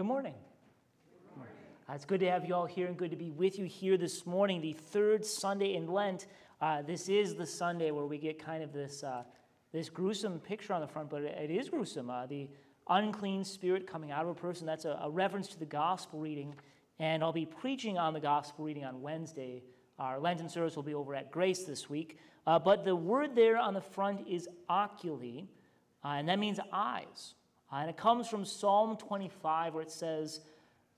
Good morning. Uh, it's good to have you all here and good to be with you here this morning, the third Sunday in Lent. Uh, this is the Sunday where we get kind of this, uh, this gruesome picture on the front, but it, it is gruesome. Uh, the unclean spirit coming out of a person, that's a, a, reference to the gospel reading. And I'll be preaching on the gospel reading on Wednesday. Our Lenten service will be over at Grace this week. Uh, but the word there on the front is oculi, uh, and that means eyes. And it comes from Psalm 25, where it says,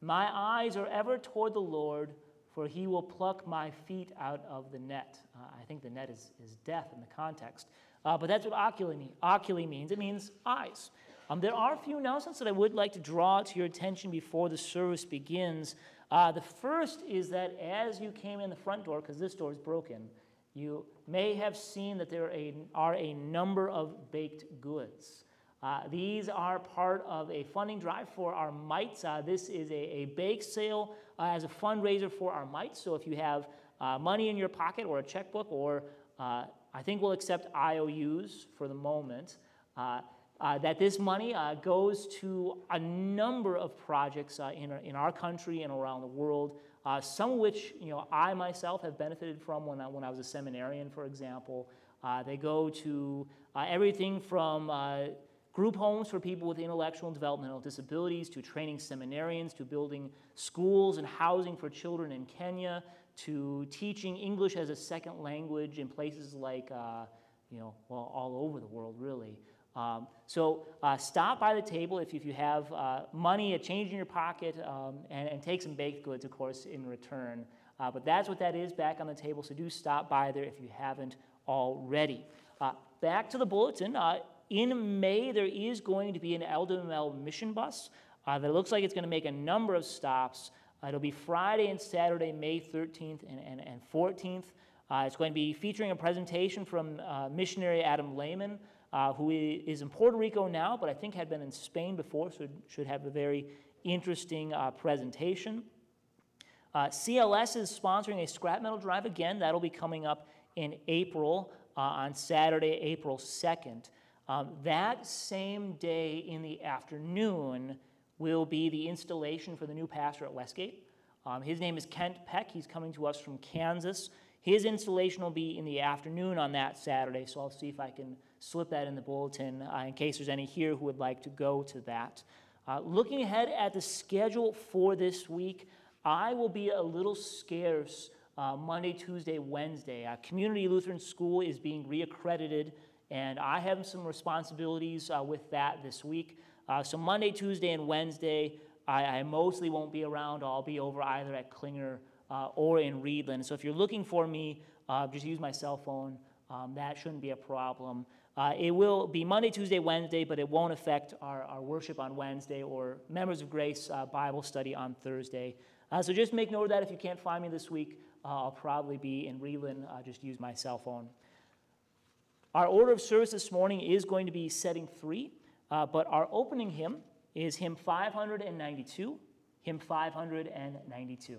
my eyes are ever toward the Lord, for he will pluck my feet out of the net. Uh, I think the net is, is death in the context. Uh, but that's what oculi, mean, oculi means. It means eyes. Um, there are a few announcements that I would like to draw to your attention before the service begins. Uh, the first is that as you came in the front door, because this door is broken, you may have seen that there are a, are a number of baked goods. Uh, these are part of a funding drive for our mites. Uh, this is a, a bake sale uh, as a fundraiser for our mites. So if you have uh, money in your pocket or a checkbook, or uh, I think we'll accept IOUs for the moment, uh, that this money goes to a number of projects in, our, in our country and around the world. some of which you know I myself have benefited from when I, when I was a seminarian, for example. they go to everything from group homes for people with intellectual and developmental disabilities, to training seminarians, to building schools and housing for children in Kenya, to teaching English as a second language in places like, uh, you know, well, all over the world, really. Um, so uh, stop by the table if, if you have uh, money, a change in your pocket, um, and, and, take some baked goods, of course, in return. Uh, but that's what that is back on the table, so do stop by there if you haven't already. Uh, back to the bulletin. In May, there is going to be an LWML mission bus uh, that looks like it's going to make a number of stops. Uh, it'll be Friday and Saturday, May 13th and, and, and 14th. Uh, it's going to be featuring a presentation from uh, missionary Adam Lehman, uh, who is in Puerto Rico now, but I think had been in Spain before, so should have a very interesting uh, presentation. CLS is sponsoring a scrap metal drive again. That'll be coming up in April on Saturday, April 2nd. Um, that same day in the afternoon will be the installation for the new pastor at Westgate. Um, his name is Kent Peck. He's coming to us from Kansas. His installation will be in the afternoon on that Saturday, so I'll see if I can slip that in the bulletin uh, in case there's any here who would like to go to that. Uh, looking ahead at the schedule for this week, I will be a little scarce uh, Monday, Tuesday, Wednesday. Uh, Community Lutheran School is being reaccredited and I have some responsibilities uh, with that this week. Uh, so Monday, Tuesday, and Wednesday, I, I, mostly won't be around. I'll be over either at Klinger uh, or in Readlyn. So if you're looking for me, uh, just use my cell phone. Um, that shouldn't be a problem. Uh, it will be Monday, Tuesday, Wednesday, but it won't affect our, our worship on Wednesday or Members of Grace uh, Bible study on Thursday. so just make note of that if you can't find me this week. I'll probably be in Readlyn. just use my cell phone. Our order of service this morning is going to be setting three, uh, but our opening hymn is hymn 592, hymn 592.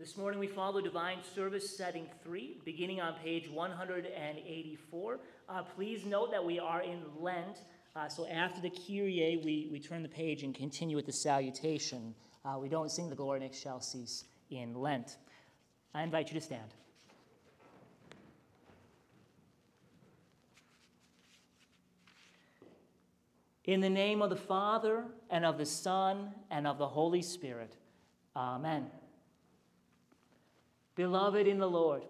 This morning we follow Divine Service Setting 3, beginning on page 184. Uh, please note that we are in Lent, uh, so after the Kyrie, we, we turn the page and continue with the salutation. Uh, we don't sing the Gloria in Excelsis in Lent. I invite you to stand. In the name of the Father, and of the Son, and of the Holy Spirit. Amen. Beloved in the Lord,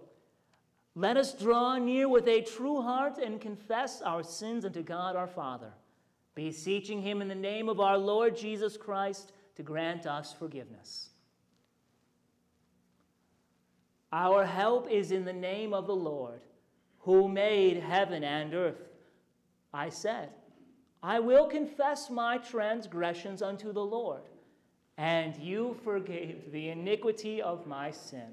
let us draw near with a true heart and confess our sins unto God our Father, beseeching Him in the name of our Lord Jesus Christ to grant us forgiveness. Our help is in the name of the Lord, who made heaven and earth. I said, I will confess my transgressions unto the Lord, and you forgave the iniquity of my sin.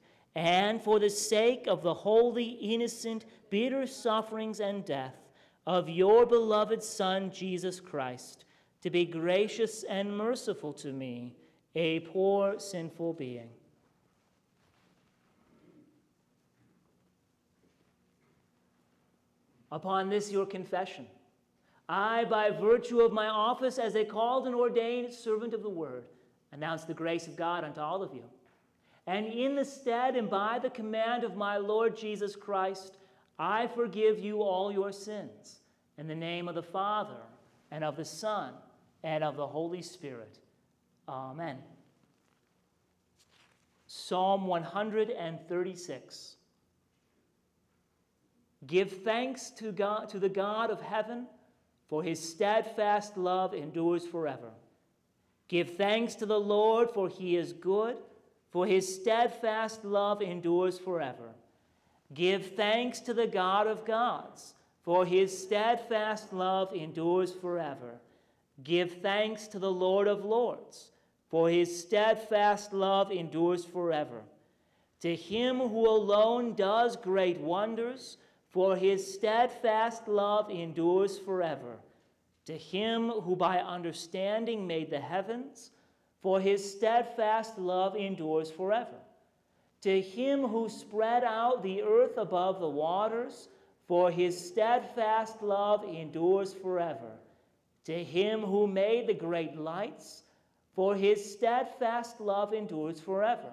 and for the sake of the holy, innocent, bitter sufferings and death of your beloved Son, Jesus Christ, to be gracious and merciful to me, a poor, sinful being. Upon this, your confession, I, by virtue of my office as a called and ordained servant of the word, announce the grace of God unto all of you. And in the stead and by the command of my Lord Jesus Christ, I forgive you all your sins. In the name of the Father, and of the Son, and of the Holy Spirit. Amen. Psalm 136. Give thanks to, God, to the God of heaven, for his steadfast love endures forever. Give thanks to the Lord, for he is good for his steadfast love endures forever. Give thanks to the God of gods, for his steadfast love endures forever. Give thanks to the Lord of lords, for his steadfast love endures forever. To him who alone does great wonders, for his steadfast love endures forever. To him who by understanding made the heavens, for his steadfast love endures forever. To him who spread out the earth above the waters, for his steadfast love endures forever. To him who made the great lights, for his steadfast love endures forever.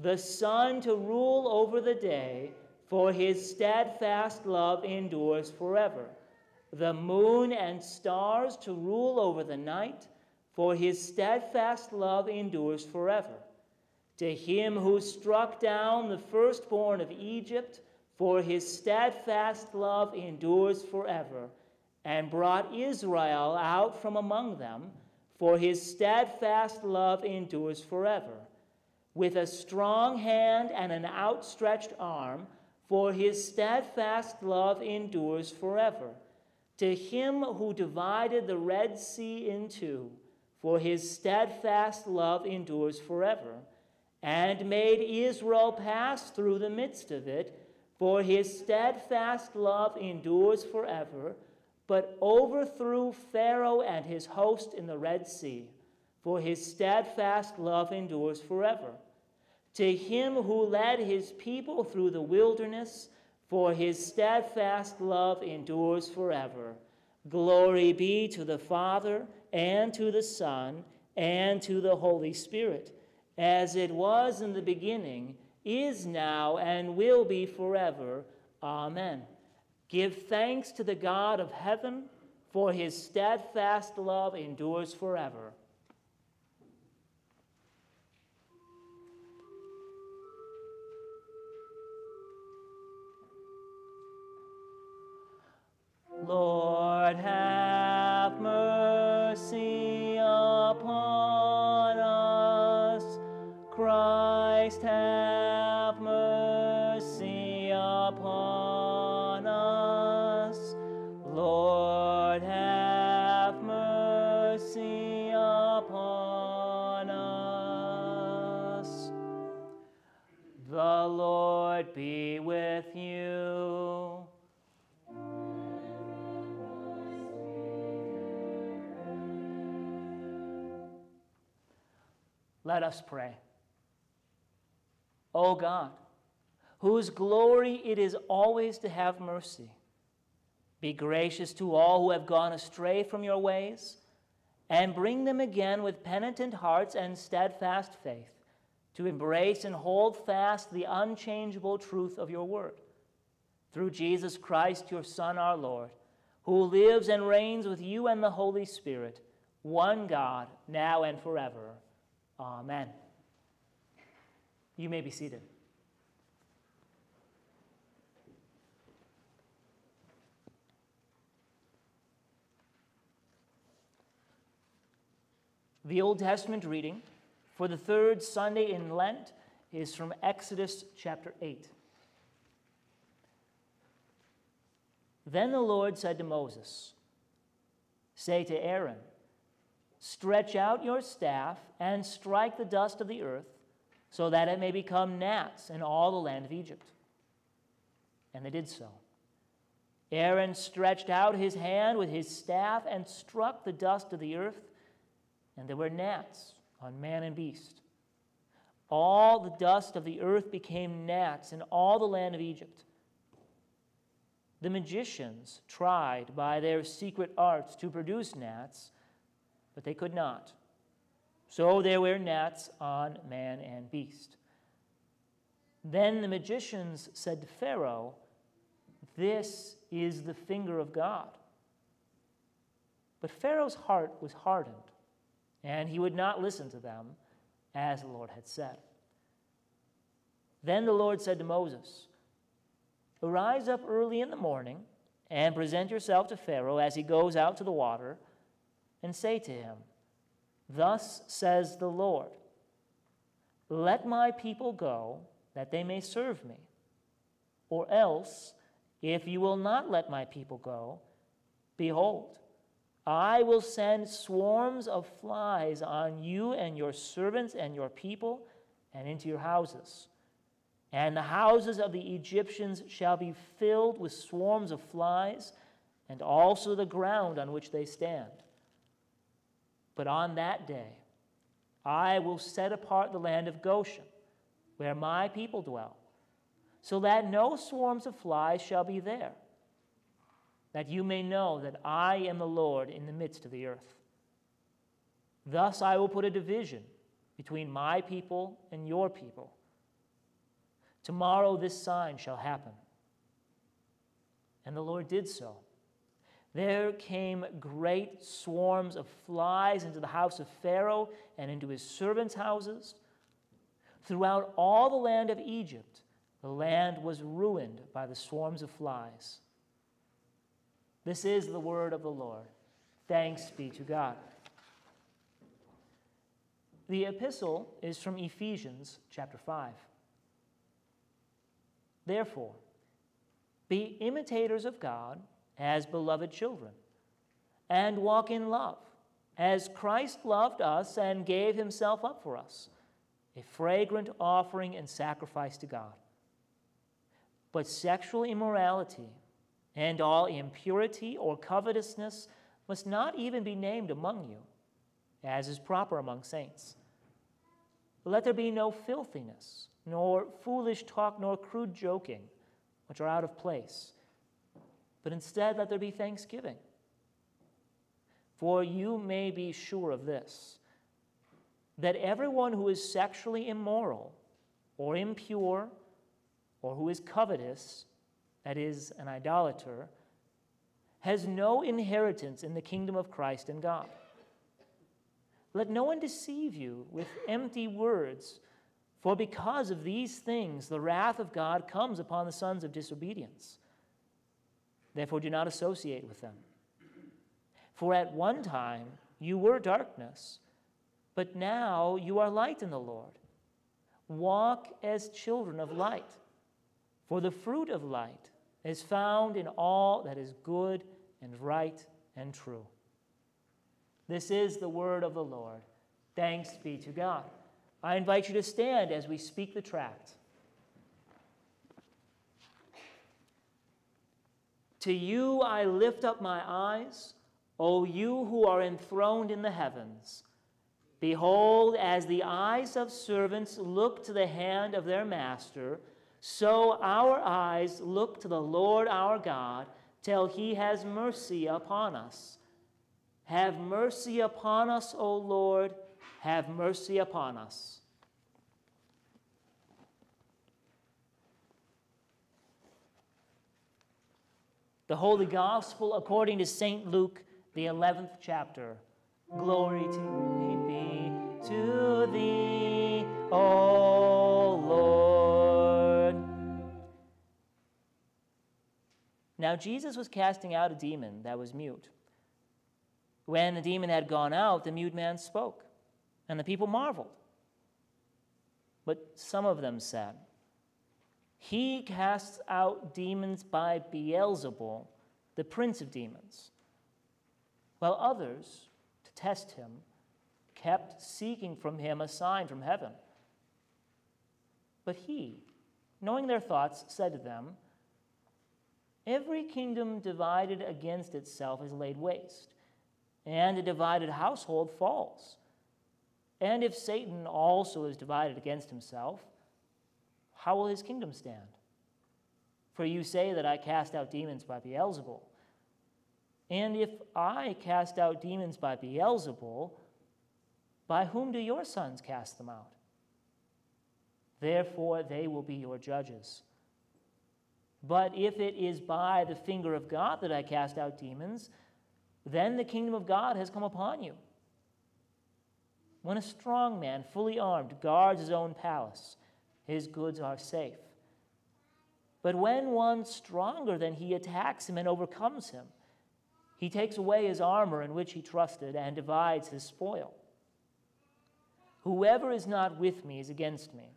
The sun to rule over the day, for his steadfast love endures forever. The moon and stars to rule over the night, for his steadfast love endures forever. To him who struck down the firstborn of Egypt, for his steadfast love endures forever, and brought Israel out from among them, for his steadfast love endures forever. With a strong hand and an outstretched arm, for his steadfast love endures forever. To him who divided the Red Sea in two, for his steadfast love endures forever, and made Israel pass through the midst of it, for his steadfast love endures forever, but overthrew Pharaoh and his host in the Red Sea, for his steadfast love endures forever. To him who led his people through the wilderness, for his steadfast love endures forever. Glory be to the Father and to the Son, and to the Holy Spirit, as it was in the beginning, is now, and will be forever. Amen. Give thanks to the God of heaven, for his steadfast love endures forever. Lord, have mercy mercy upon Let us pray. O God, whose glory it is always to have mercy, be gracious to all who have gone astray from your ways, and bring them again with penitent hearts and steadfast faith to embrace and hold fast the unchangeable truth of your word. Through Jesus Christ, your Son, our Lord, who lives and reigns with you and the Holy Spirit, one God, now and forever. Amen. You may be seated. The Old Testament reading for the third Sunday in Lent is from Exodus chapter 8. Then the Lord said to Moses, Say to Aaron, Stretch out your staff and strike the dust of the earth, so that it may become gnats in all the land of Egypt. And they did so. Aaron stretched out his hand with his staff and struck the dust of the earth, and there were gnats on man and beast. All the dust of the earth became gnats in all the land of Egypt. The magicians tried by their secret arts to produce gnats but they could not. So there were gnats on man and beast. Then the magicians said to Pharaoh, This is the finger of God. But Pharaoh's heart was hardened, and he would not listen to them, as the Lord had said. Then the Lord said to Moses, Arise up early in the morning and present yourself to Pharaoh as he goes out to the water and say to him, Thus says the Lord, Let my people go, that they may serve me. Or else, if you will not let my people go, behold, I will send swarms of flies on you and your servants and your people and into your houses. And the houses of the Egyptians shall be filled with swarms of flies, and also the ground on which they stand. But on that day, I will set apart the land of Goshen, where my people dwell, so that no swarms of flies shall be there, that you may know that I am the Lord in the midst of the earth. Thus I will put a division between my people and your people. Tomorrow this sign shall happen. And the Lord did so there came great swarms of flies into the house of Pharaoh and into his servants' houses. Throughout all the land of Egypt, the land was ruined by the swarms of flies. This is the word of the Lord. Thanks be to God. The epistle is from Ephesians chapter 5. Therefore, be imitators of God as beloved children, and walk in love, as Christ loved us and gave himself up for us, a fragrant offering and sacrifice to God. But sexual immorality and all impurity or covetousness must not even be named among you, as is proper among saints. Let there be no filthiness, nor foolish talk, nor crude joking, which are out of place but instead let there be thanksgiving. For you may be sure of this that everyone who is sexually immoral or impure or who is covetous, that is, an idolater, has no inheritance in the kingdom of Christ and God. Let no one deceive you with empty words, for because of these things the wrath of God comes upon the sons of disobedience. Therefore, do not associate with them. For at one time you were darkness, but now you are light in the Lord. walk as children of light. For the fruit of light is found in all that is good and right and true. This is the word of the Lord. Thanks be to God. I invite you to stand as we speak the tract. To you I lift up my eyes, O you who are enthroned in the heavens. Behold, as the eyes of servants look to the hand of their master, so our eyes look to the Lord our God till he has mercy upon us. Have mercy upon us, O Lord, have mercy upon us. The Holy Gospel according to St. Luke, the 11th chapter. Glory to be to thee, O Lord. Now Jesus was casting out a demon that was mute. When the demon had gone out, the mute man spoke, and the people marveled. But some of them said, He casts out demons by Beelzebul, the prince of demons. While others, to test him, kept seeking from him a sign from heaven. But he, knowing their thoughts, said to them, Every kingdom divided against itself is laid waste and a divided household falls. And if Satan also is divided against himself, how will his kingdom stand? For you say that I cast out demons by Beelzebul. And if I cast out demons by Beelzebul, by whom do your sons cast them out? Therefore, they will be your judges. But if it is by the finger of God that I cast out demons, then the kingdom of God has come upon you. When a strong man, fully armed, guards his own palace, his goods are safe. But when one stronger than he attacks him and overcomes him, he takes away his armor in which he trusted and divides his spoil. Whoever is not with me is against me,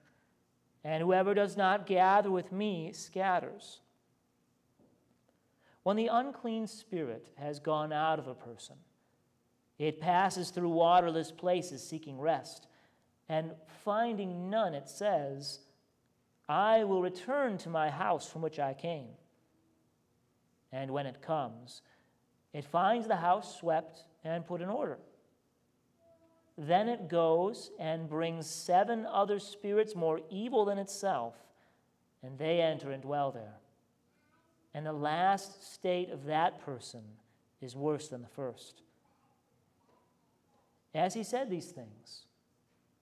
and whoever does not gather with me scatters. When the unclean spirit has gone out of a person, it passes through waterless places seeking rest, and finding none, it says, I will return to my house from which I came. And when it comes, it finds the house swept and put in order. Then it goes and brings seven other spirits more evil than itself, and they enter and dwell there. And the last state of that person is worse than the first. As he said these things,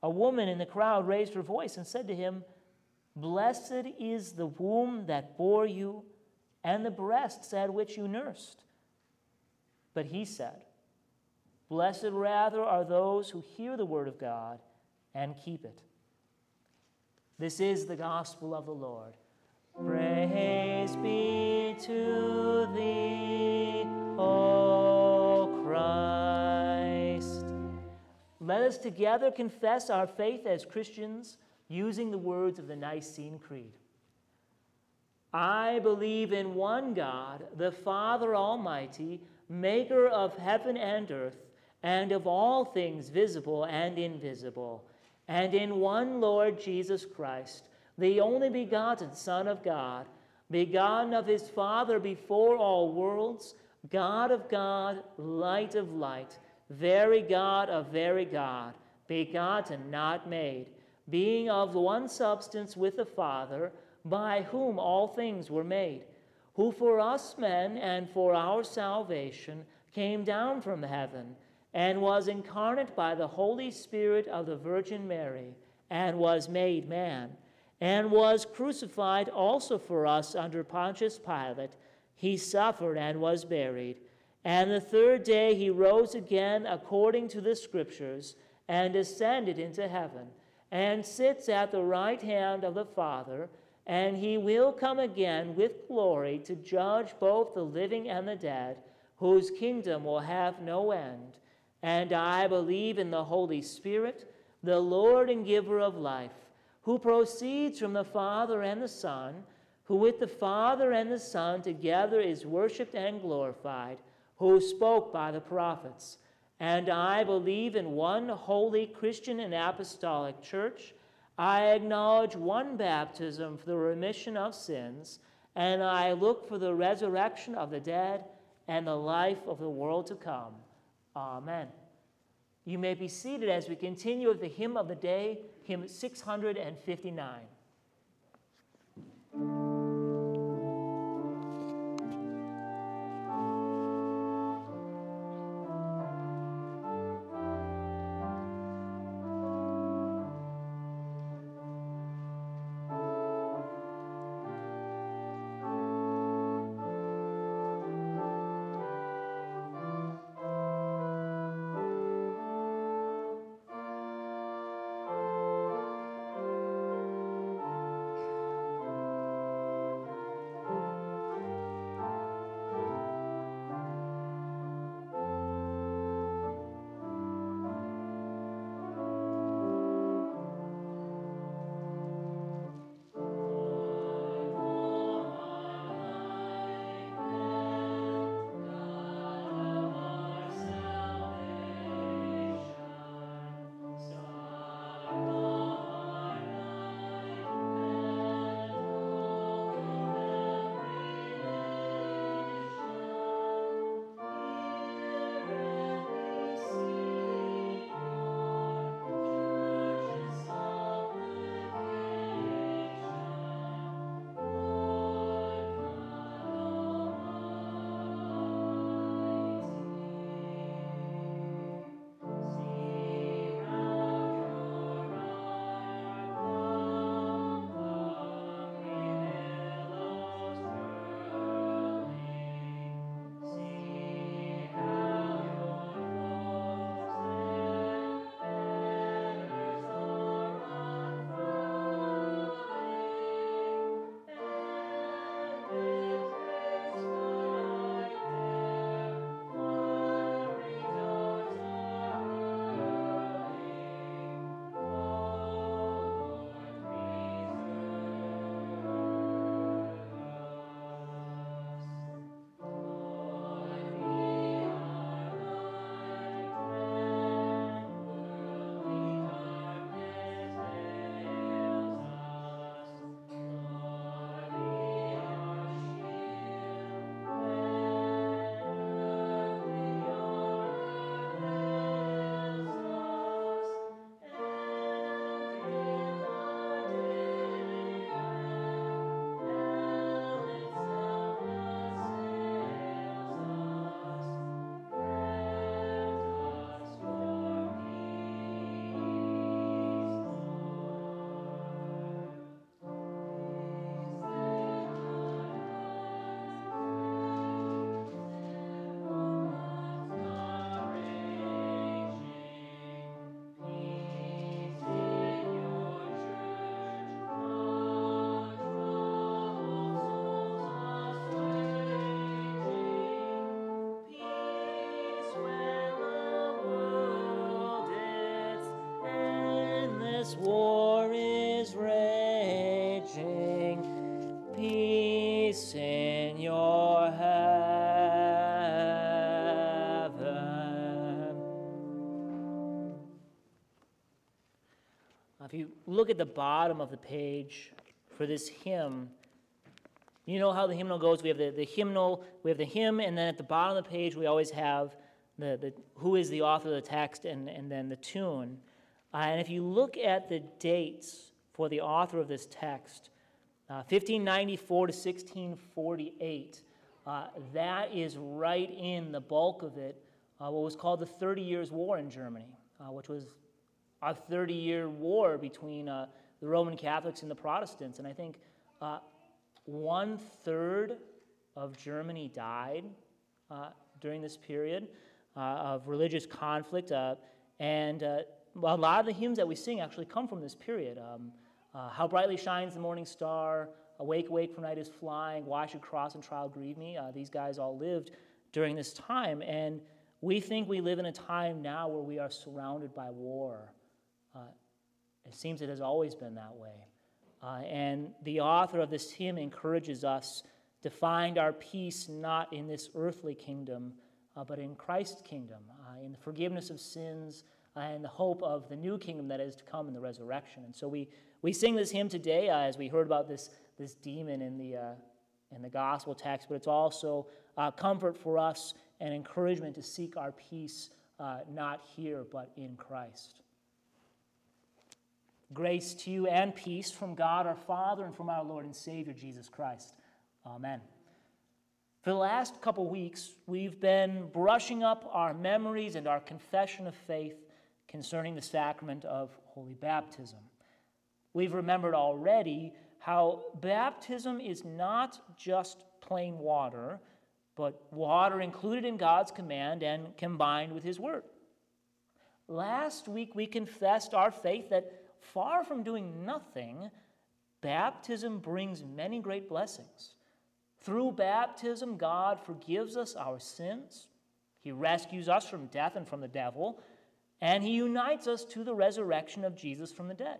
a woman in the crowd raised her voice and said to him, Blessed is the womb that bore you and the breasts at which you nursed. But he said, Blessed rather are those who hear the word of God and keep it. This is the gospel of the Lord. Praise be to thee, O Let us together confess our faith as Christians using the words of the Nicene Creed. I believe in one God, the Father Almighty, maker of heaven and earth, and of all things visible and invisible, and in one Lord Jesus Christ the only begotten Son of God, begotten of his Father before all worlds, God of God, light of light, very God of very God, begotten, not made, being of one substance with the Father, by whom all things were made, who for us men and for our salvation came down from heaven, and was incarnate by the Holy Spirit of the Virgin Mary, and was made man and was crucified also for us under Pontius Pilate. He suffered and was buried. And the third day he rose again according to the Scriptures and ascended into heaven and sits at the right hand of the Father. And he will come again with glory to judge both the living and the dead, whose kingdom will have no end. And I believe in the Holy Spirit, the Lord and giver of life who proceeds from the Father and the Son, who with the Father and the Son together is worshiped and glorified, who spoke by the prophets. And I believe in one holy Christian and apostolic church. I acknowledge one baptism for the remission of sins, and I look for the resurrection of the dead and the life of the world to come. Amen. You may be seated as we continue with the hymn of the day, hymn 659. If you look at the bottom of the page for this hymn, you know how the hymnal goes. We have the, the hymnal, we have the hymn, and then at the bottom of the page, we always have the, the who is the author of the text and, and then the tune. Uh, and if you look at the dates for the author of this text, uh, 1594 to 1648, uh, that is right in the bulk of it, uh, what was called the Thirty Years' War in Germany, uh, which was a 30 year war between uh, the Roman Catholics and the Protestants. And I think one third of Germany died during this period of religious conflict. and a lot of the hymns that we sing actually come from this period. Um, uh, How brightly shines the morning star, Awake, awake, for night is flying, Why should cross and trial grieve me? Uh, these guys all lived during this time, and we think we live in a time now where we are surrounded by war. Uh, It seems it has always been that way. Uh, and the author of this hymn encourages us to find our peace not in this earthly kingdom, uh, but in Christ's kingdom, uh, in the forgiveness of sins, uh, and the hope of the new kingdom that is to come in the resurrection. And so we, we sing this hymn today uh, as we heard about this, this demon in the, in the gospel text, but it's also comfort for us and encouragement to seek our peace not here, but in Christ. Grace to you and peace from God our Father and from our Lord and Savior Jesus Christ. Amen. For the last couple weeks, we've been brushing up our memories and our confession of faith concerning the sacrament of holy baptism. We've remembered already how baptism is not just plain water, but water included in God's command and combined with His Word. Last week, we confessed our faith that far from doing nothing, baptism brings many great blessings. Through baptism, God forgives us our sins, He rescues us from death and from the devil, and He unites us to the resurrection of Jesus from the dead.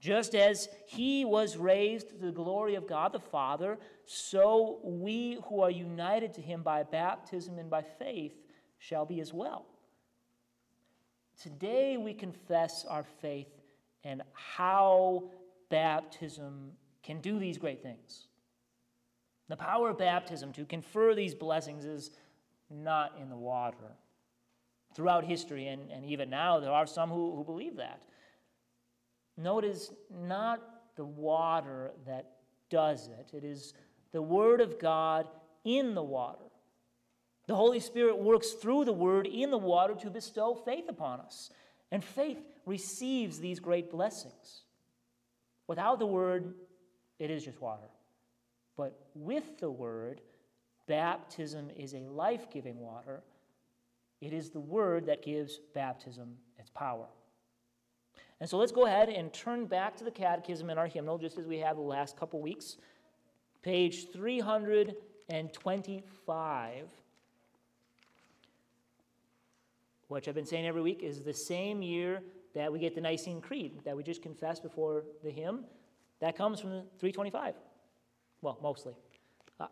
Just as He was raised to the glory of God the Father, so we who are united to Him by baptism and by faith shall be as well. Today we confess our faith and how baptism can do these great things. The power of baptism to confer these blessings is not in the water. Throughout history, and, and even now, there are some who, who believe that. No, it is not the water that does it, it is the Word of God in the water. The Holy Spirit works through the Word in the water to bestow faith upon us. And faith receives these great blessings. Without the Word, it is just water. But with the Word, baptism is a life giving water. It is the Word that gives baptism its power. And so let's go ahead and turn back to the catechism in our hymnal, just as we have the last couple weeks. Page 325 which I've been saying every week is the same year that we get the Nicene Creed that we just confessed before the hymn. That comes from 325. Well, mostly. Uh,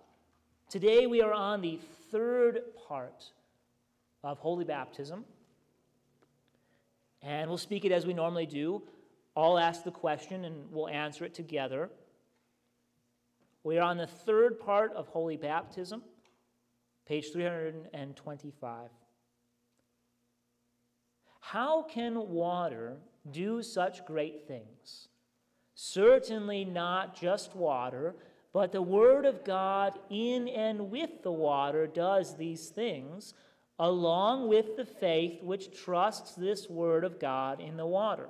today we are on the third part of Holy Baptism. And we'll speak it as we normally do. I'll ask the question and we'll answer it together. We are on the third part of Holy Baptism, page 325. How can water do such great things? Certainly not just water, but the Word of God in and with the water does these things, along with the faith which trusts this Word of God in the water.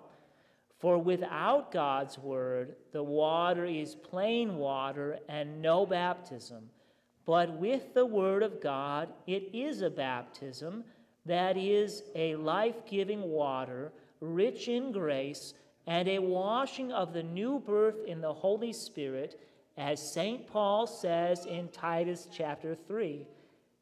For without God's Word, the water is plain water and no baptism. But with the Word of God, it is a baptism that is a life giving water, rich in grace, and a washing of the new birth in the Holy Spirit, as St. Paul says in Titus chapter 3.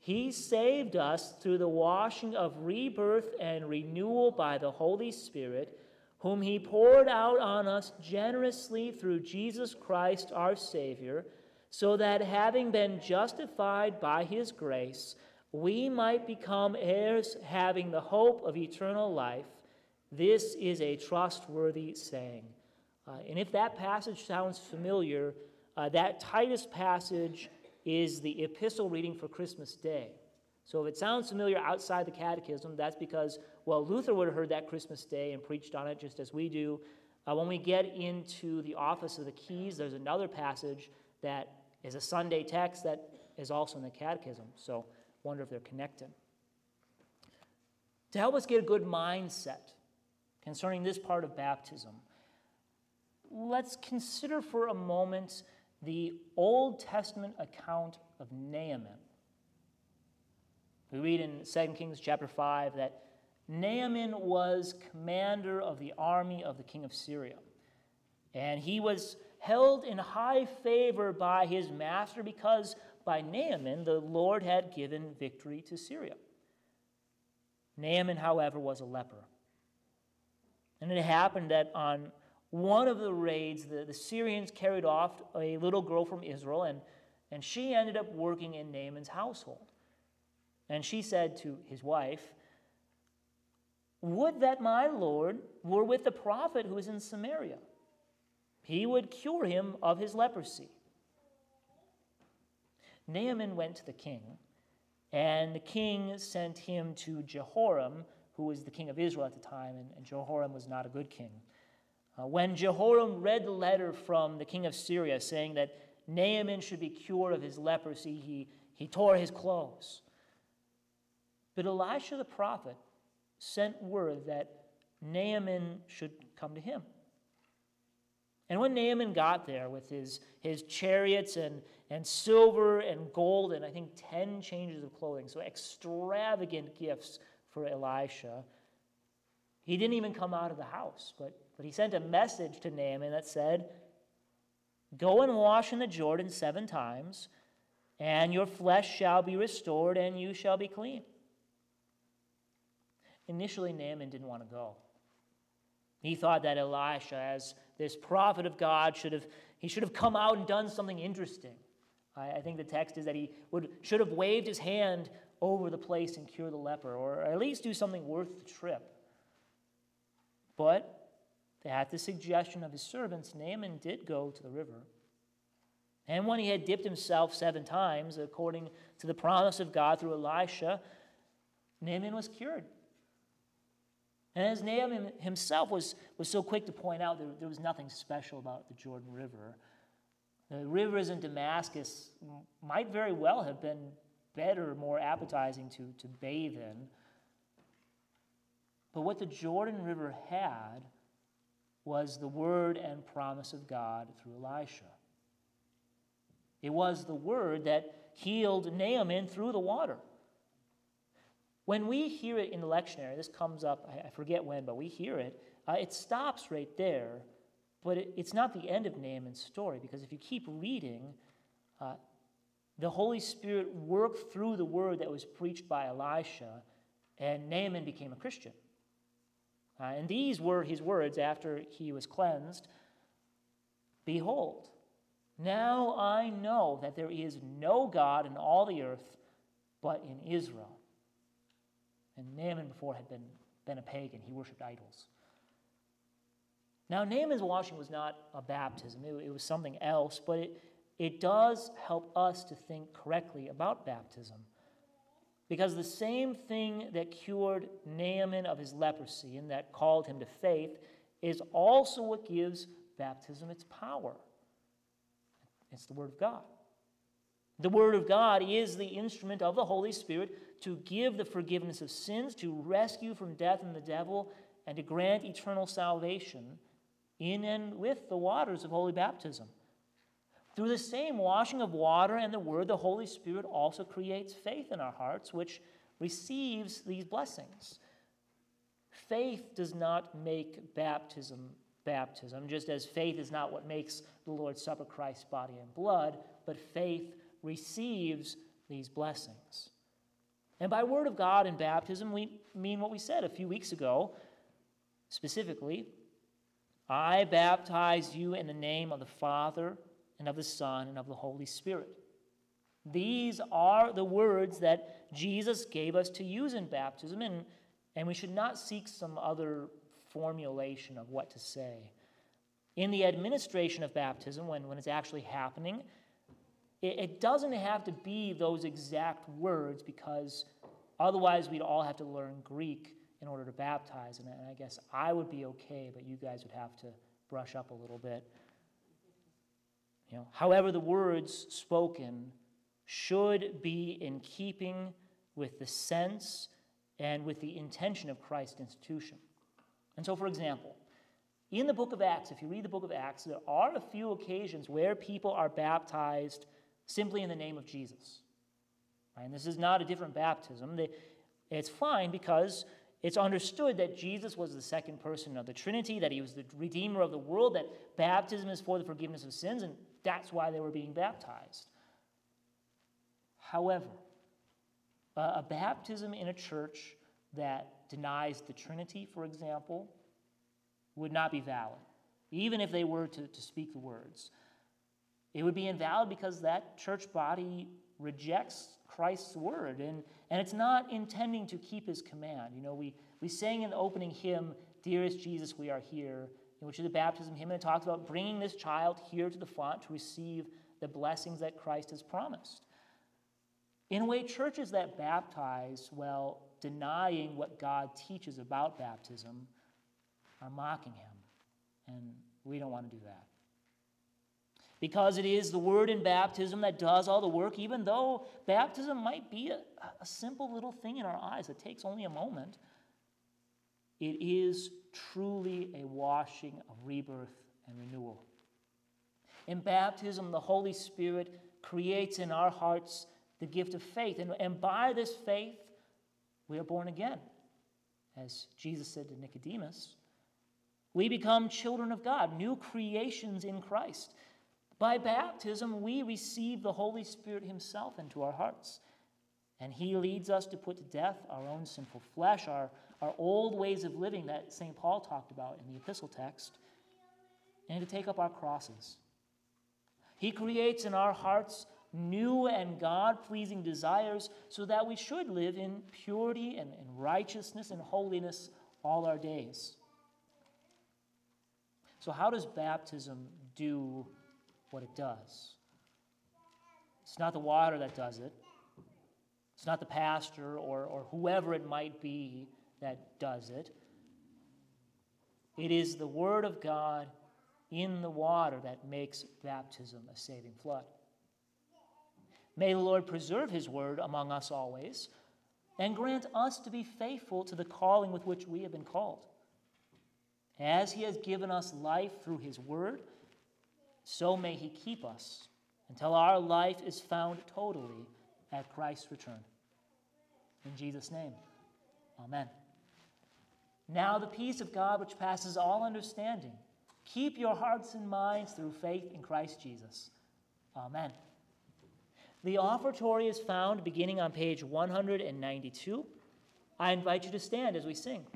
He saved us through the washing of rebirth and renewal by the Holy Spirit, whom He poured out on us generously through Jesus Christ our Savior, so that having been justified by His grace, we might become heirs having the hope of eternal life. This is a trustworthy saying. Uh, and if that passage sounds familiar, uh, that Titus passage is the epistle reading for Christmas Day. So if it sounds familiar outside the catechism, that's because, well, Luther would have heard that Christmas Day and preached on it just as we do. Uh, when we get into the office of the keys, there's another passage that is a Sunday text that is also in the catechism. So wonder if they're connected. To help us get a good mindset concerning this part of baptism, let's consider for a moment the Old Testament account of Naaman. We read in 2 Kings chapter 5 that Naaman was commander of the army of the king of Syria. And he was held in high favor by his master because by Naaman, the Lord had given victory to Syria. Naaman, however, was a leper. And it happened that on one of the raids, the, the Syrians carried off a little girl from Israel, and, and she ended up working in Naaman's household. And she said to his wife, Would that my Lord were with the prophet who is in Samaria. He would cure him of his leprosy. Naaman went to the king, and the king sent him to Jehoram, who was the king of Israel at the time, and, and Jehoram was not a good king. Uh, when Jehoram read the letter from the king of Syria saying that Naaman should be cured of his leprosy, he, he tore his clothes. But Elisha the prophet sent word that Naaman should come to him. And when Naaman got there with his, his chariots and, and silver and gold, and I think 10 changes of clothing, so extravagant gifts for Elisha, he didn't even come out of the house, but, but he sent a message to Naaman that said, Go and wash in the Jordan seven times, and your flesh shall be restored, and you shall be clean. Initially, Naaman didn't want to go. He thought that Elisha, as this prophet of God, should have, he should have come out and done something interesting. I, I think the text is that he would, should have waved his hand over the place and cure the leper, or at least do something worth the trip. But at the suggestion of his servants, Naaman did go to the river. And when he had dipped himself seven times, according to the promise of God through Elisha, Naaman was cured. And as Naaman himself was, was so quick to point out, there, there was nothing special about the Jordan River. The rivers in Damascus might very well have been better, more appetizing to, to bathe in. But what the Jordan River had was the word and promise of God through Elisha. It was the word that healed Naaman through the water. When we hear it in the lectionary, this comes up, I forget when, but we hear it, uh, it stops right there, but it, it's not the end of Naaman's story because if you keep reading, uh, the Holy Spirit worked through the word that was preached by Elisha, and Naaman became a Christian. Uh, and these were his words after he was cleansed Behold, now I know that there is no God in all the earth but in Israel. And Naaman before had been, been a pagan, he worshiped idols. Now, Naaman's washing was not a baptism, it, it was something else, but it, it does help us to think correctly about baptism. Because the same thing that cured Naaman of his leprosy and that called him to faith is also what gives baptism its power. It's the Word of God. The Word of God is the instrument of the Holy Spirit to give the forgiveness of sins, to rescue from death and the devil, and to grant eternal salvation in and with the waters of holy baptism. Through the same washing of water and the Word, the Holy Spirit also creates faith in our hearts, which receives these blessings. Faith does not make baptism baptism, just as faith is not what makes the Lord's Supper Christ's body and blood, but faith receives these blessings. And by word of God in baptism, we mean what we said a few weeks ago. Specifically, I baptize you in the name of the Father, and of the Son, and of the Holy Spirit. These are the words that Jesus gave us to use in baptism, and, and we should not seek some other formulation of what to say. In the administration of baptism, when, when it's actually happening, it, it doesn't have to be those exact words because otherwise we'd all have to learn Greek in order to baptize. And, I guess I would be okay, but you guys would have to brush up a little bit. You know, however, the words spoken should be in keeping with the sense and with the intention of Christ's institution. And so, for example, in the book of Acts, if you read the book of Acts, there are a few occasions where people are baptized simply in the name of Jesus. Right? And this is not a different baptism. It's fine because it's understood that Jesus was the second person of the Trinity, that he was the Redeemer of the world, that baptism is for the forgiveness of sins, and that's why they were being baptized. However, a baptism in a church that denies the Trinity, for example, would not be valid, even if they were to, to speak the words. It would be invalid because that church body rejects Christ's word and, and it's not intending to keep his command. You know, we, we sang in the opening hymn, Dearest Jesus, we are here, which is the baptism hymn, and it talks about bringing this child here to the font to receive the blessings that Christ has promised. In a way, churches that baptize while denying what God teaches about baptism are mocking him. And we don't want to do that. Because it is the word in baptism that does all the work, even though baptism might be a, a simple little thing in our eyes that takes only a moment, it is truly a washing of rebirth and renewal. In baptism, the Holy Spirit creates in our hearts the gift of faith. And, and by this faith, we are born again. As Jesus said to Nicodemus, we become children of God, new creations in Christ. By baptism, we receive the Holy Spirit Himself into our hearts. And He leads us to put to death our own sinful flesh, our, our old ways of living that St. Paul talked about in the epistle text, and to take up our crosses. He creates in our hearts new and God pleasing desires so that we should live in purity and, and righteousness and holiness all our days. So, how does baptism do what it does? It's not the water that does it, it's not the pastor or, or whoever it might be that does it. It is the Word of God in the water that makes baptism a saving flood. May the Lord preserve his word among us always and grant us to be faithful to the calling with which we have been called. As he has given us life through his word, so may he keep us until our life is found totally at Christ's return. In Jesus' name, amen. Now, the peace of God, which passes all understanding, keep your hearts and minds through faith in Christ Jesus. Amen. The offertory is found beginning on page 192. I invite you to stand as we sing.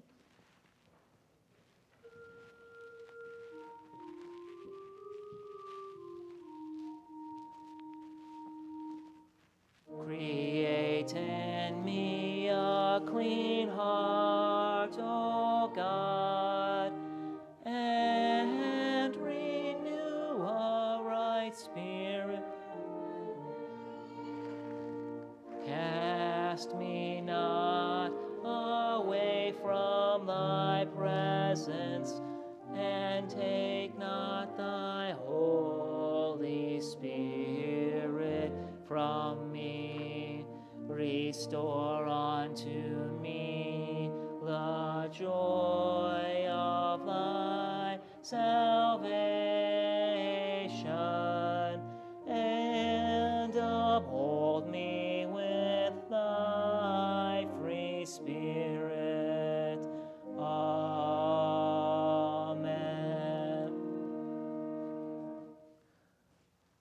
Create in me a clean heart, O God, and renew a right spirit. Cast me not away from thy presence, and take not thy Holy Spirit from me. Restore unto me the joy of thy salvation, and uphold me with thy free spirit. Amen.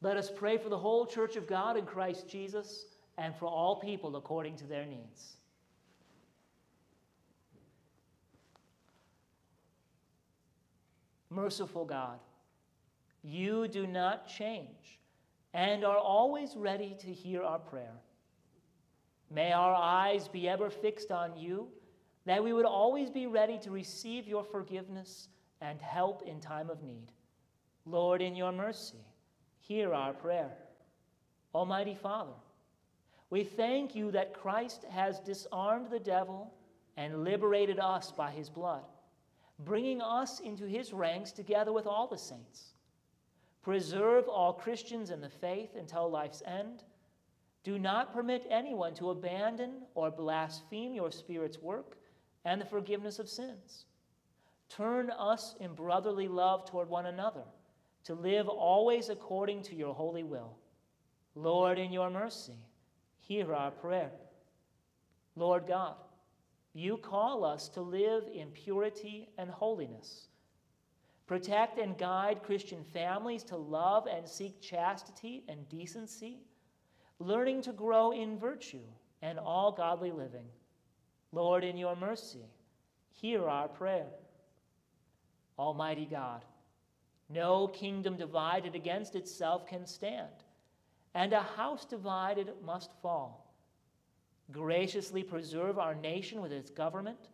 Let us pray for the whole church of God in Christ Jesus and for all people according to their needs. Merciful God, you do not change and are always ready to hear our prayer. May our eyes be ever fixed on you, that we would always be ready to receive your forgiveness and help in time of need. Lord, in your mercy, hear our prayer. Almighty Father, we thank you that Christ has disarmed the devil and liberated us by his blood, bringing us into his ranks together with all the saints. Preserve all Christians in the faith until life's end. Do not permit anyone to abandon or blaspheme your Spirit's work and the forgiveness of sins. Turn us in brotherly love toward one another to live always according to your holy will. Lord, in your mercy, hear our prayer. Lord God, you call us to live in purity and holiness. Protect and guide Christian families to love and seek chastity and decency, learning to grow in virtue and all godly living. Lord, in your mercy, hear our prayer. Almighty God. No kingdom divided against itself can stand, and a house divided must fall. Graciously preserve our nation with its government,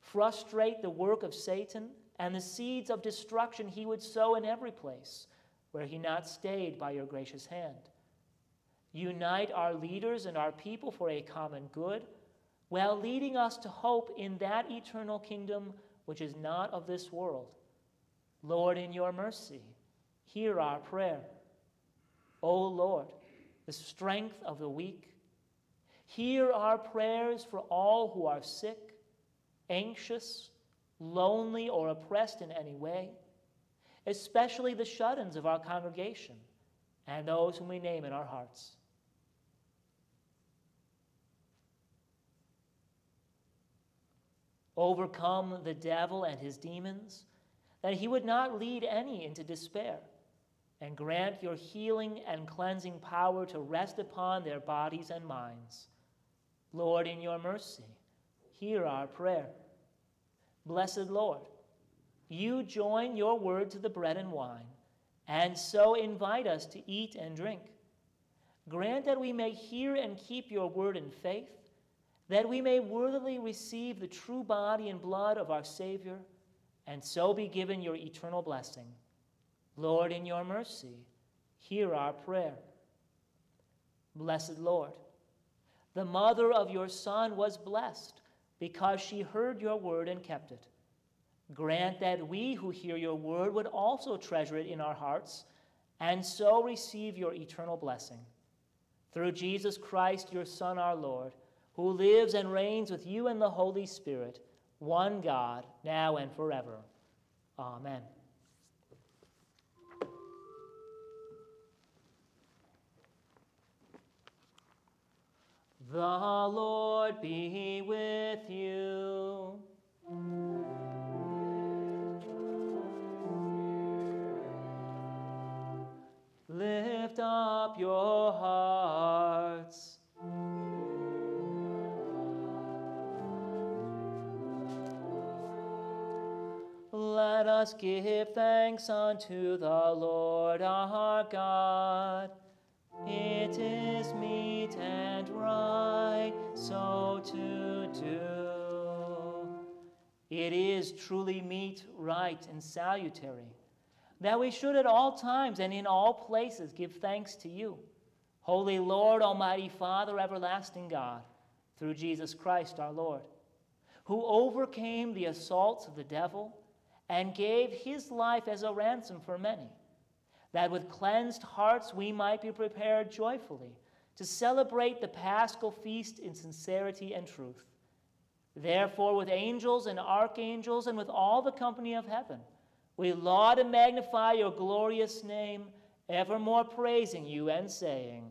frustrate the work of Satan and the seeds of destruction he would sow in every place where he not stayed by your gracious hand. Unite our leaders and our people for a common good, while leading us to hope in that eternal kingdom which is not of this world. Lord, in your mercy, hear our prayer. O Lord, the strength of the weak, hear our prayers for all who are sick, anxious, lonely, or oppressed in any way, especially the shut ins of our congregation and those whom we name in our hearts. Overcome the devil and his demons, that he would not lead any into despair, and grant your healing and cleansing power to rest upon their bodies and minds. Lord, in your mercy, hear our prayer. Blessed Lord, you join your word to the bread and wine, and so invite us to eat and drink. Grant that we may hear and keep your word in faith, that we may worthily receive the true body and blood of our Savior, and so be given your eternal blessing. Lord, in your mercy, hear our prayer. Blessed Lord, the mother of your Son was blessed because she heard your word and kept it. Grant that we who hear your word would also treasure it in our hearts and so receive your eternal blessing. Through Jesus Christ, your Son, our Lord, who lives and reigns with you in the Holy Spirit, one God, now and forever. Amen. The Lord be with you. Lift up your hearts. Let us give thanks unto the Lord our God. It is meet and right so to do. It is truly meet, right, and salutary that we should at all times and in all places give thanks to you, Holy Lord, Almighty Father, everlasting God, through Jesus Christ our Lord, who overcame the assaults of the devil and gave his life as a ransom for many that with cleansed hearts we might be prepared joyfully to celebrate the paschal feast in sincerity and truth. Therefore, with angels and archangels and with all the company of heaven, we laud and magnify your glorious name, evermore praising you and saying,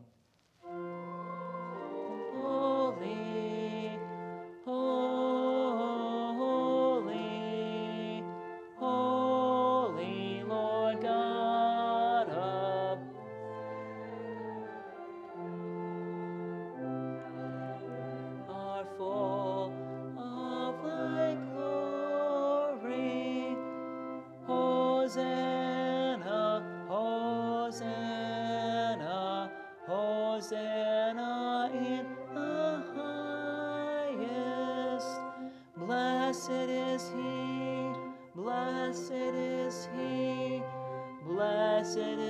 it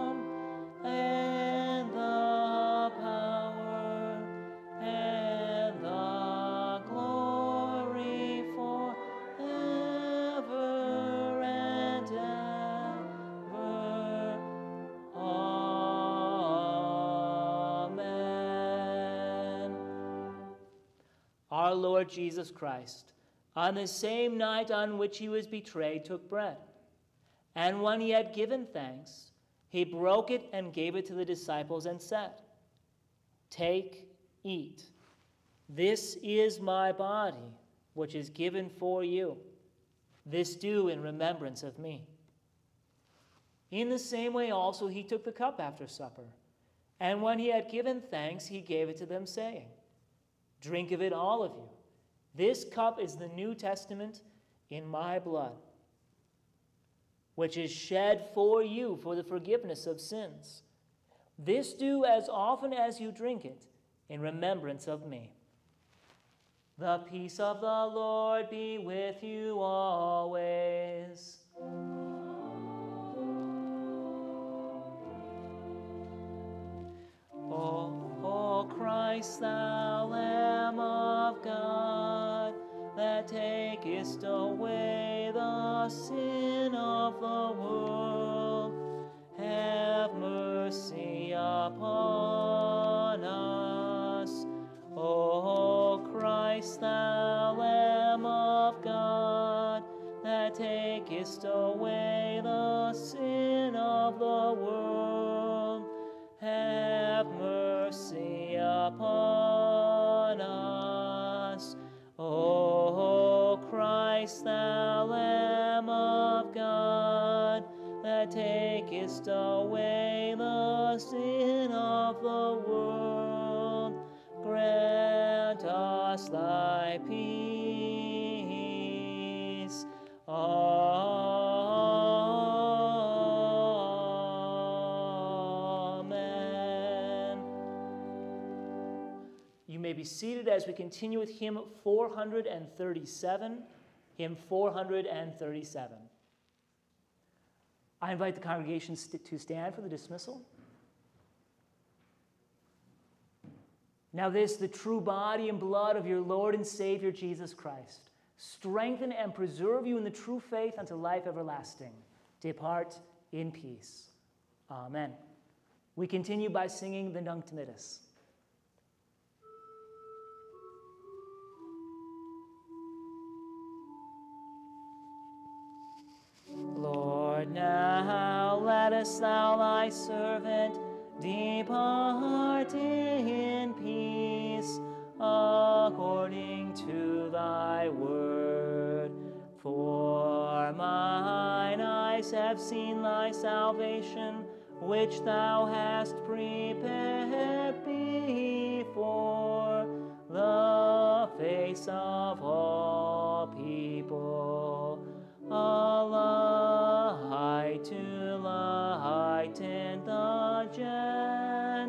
Our Lord Jesus Christ, on the same night on which he was betrayed, took bread. And when he had given thanks, he broke it and gave it to the disciples and said, Take, eat. This is my body, which is given for you. This do in remembrance of me. In the same way also he took the cup after supper. And when he had given thanks, he gave it to them, saying, Drink of it, all of you. This cup is the New Testament in my blood, which is shed for you for the forgiveness of sins. This do as often as you drink it in remembrance of me. The peace of the Lord be with you always. O, o Christ, thou Lamb of God, that takest away the sin of the world, have mercy upon us. O Christ, thou Lamb of God, that takest away the sin of the world, Christ, thou Lamb of God, that takest away the sin of the world, grant us thy peace. Amen. You may be seated as we continue with hymn 437. Hymn 437. I invite the congregation st- to stand for the dismissal. Now, this, the true body and blood of your Lord and Savior Jesus Christ, strengthen and preserve you in the true faith unto life everlasting. Depart in peace. Amen. We continue by singing the Nunc Dimittis. Lord, now lettest thou thy servant depart in peace according to thy word. For mine eyes have seen thy salvation, which thou hast prepared before the face of all people a light to lighten the Gentiles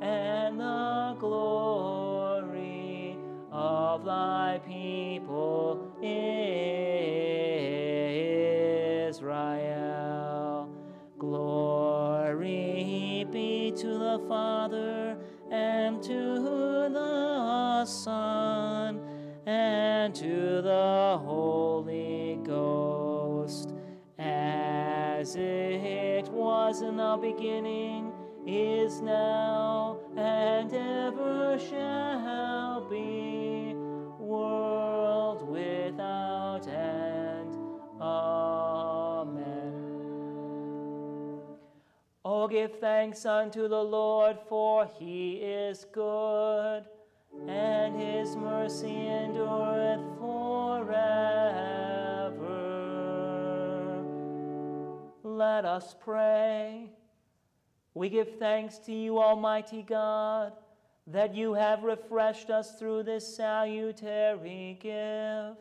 and the glory of thy people Israel. Glory be to the Father and to the Son and to the Holy Ghost, as it was in the beginning, is now, and ever shall be, world without end. Amen. Oh, give thanks unto the Lord, for he is good and his mercy endureth forever. Let us pray. We give thanks to you, Almighty God, that you have refreshed us through this salutary gift.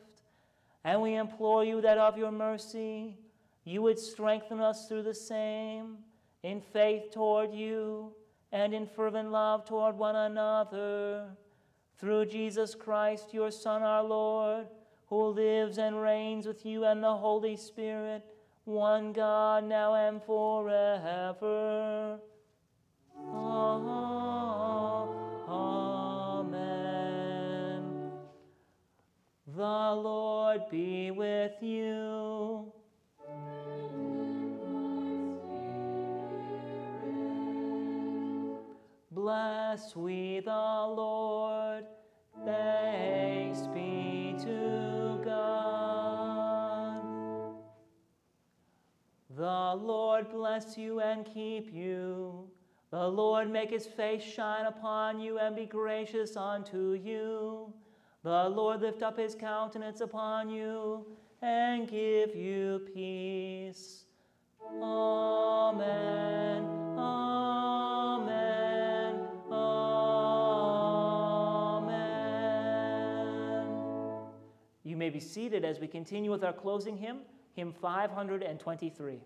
And we implore you that of your mercy you would strengthen us through the same in faith toward you and in fervent love toward one another through Jesus Christ, your Son, our Lord, who lives and reigns with you and the Holy Spirit, one God, now and forever. Amen. The Lord be with you. Bless we the Lord. Thanks be to God. The Lord bless you and keep you. The Lord make his face shine upon you and be gracious unto you. The Lord lift up his countenance upon you and give you peace. Amen. Amen. May be seated as we continue with our closing hymn, hymn 523.